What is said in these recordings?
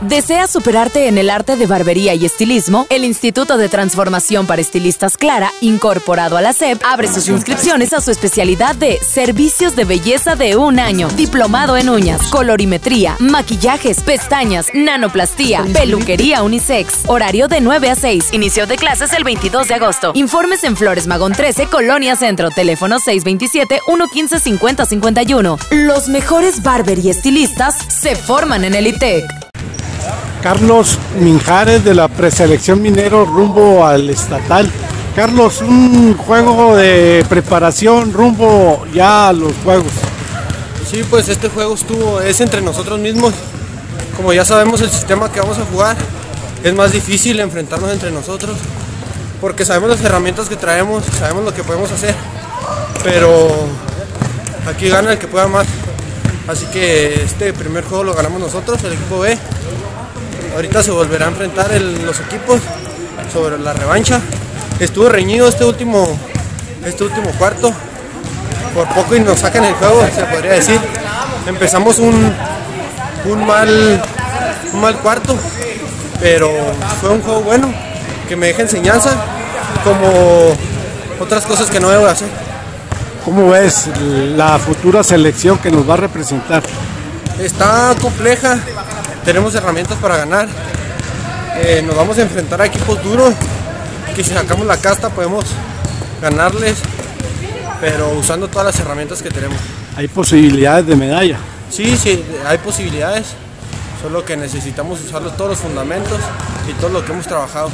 ¿Deseas superarte en el arte de barbería y estilismo? El Instituto de Transformación para Estilistas Clara, incorporado a la SEP, abre sus inscripciones a su especialidad de Servicios de Belleza de un año, diplomado en uñas, colorimetría, maquillajes, pestañas, nanoplastía, peluquería unisex. Horario de 9 a 6. Inicio de clases el 22 de agosto. Informes en Flores Magón 13, Colonia Centro. Teléfono 627-115-5051. Los mejores barber y estilistas se forman en el ITEC. Carlos Minjares de la preselección minero rumbo al estatal. Carlos, un juego de preparación rumbo ya a los juegos. Sí, pues este juego estuvo, es entre nosotros mismos. Como ya sabemos el sistema que vamos a jugar, es más difícil enfrentarnos entre nosotros. Porque sabemos las herramientas que traemos, sabemos lo que podemos hacer. Pero aquí gana el que pueda más. Así que este primer juego lo ganamos nosotros, el equipo B. Ahorita se volverá a enfrentar los equipos sobre la revancha. Estuvo reñido este último, este último cuarto. Por poco y nos sacan el juego, se podría decir. Empezamos un, un, mal, un mal cuarto, pero fue un juego bueno que me deja enseñanza como otras cosas que no debo hacer. ¿Cómo ves la futura selección que nos va a representar? Está compleja, tenemos herramientas para ganar. Eh, nos vamos a enfrentar a equipos duros, que si sacamos la casta podemos ganarles, pero usando todas las herramientas que tenemos. ¿Hay posibilidades de medalla? Sí, sí, hay posibilidades, solo que necesitamos usar todos los fundamentos y todo lo que hemos trabajado.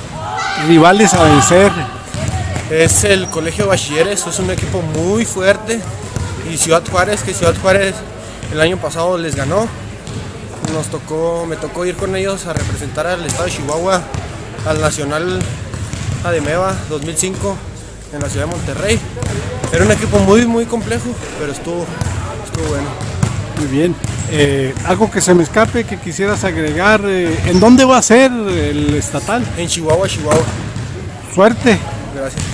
¿Rivales a vencer? Es el Colegio Bachilleres, es un equipo muy fuerte, y Ciudad Juárez, que Ciudad Juárez el año pasado les ganó, nos tocó, me tocó ir con ellos a representar al estado de Chihuahua al Nacional Ademeva 2005 en la ciudad de Monterrey. Era un equipo muy muy complejo, pero estuvo, estuvo bueno. Muy bien. Eh, algo que se me escape que quisieras agregar. Eh, ¿En dónde va a ser el estatal? En Chihuahua, Chihuahua. Suerte. Gracias.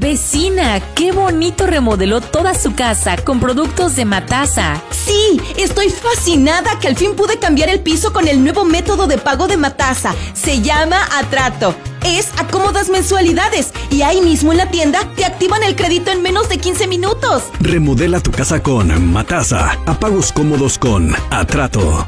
Vecina, qué bonito remodeló toda su casa con productos de Matasa. Sí, estoy fascinada que al fin pude cambiar el piso con el nuevo método de pago de Matasa. Se llama Atrato. Es a cómodas mensualidades y ahí mismo en la tienda te activan el crédito en menos de 15 minutos. Remodela tu casa con Matasa. A pagos cómodos con Atrato.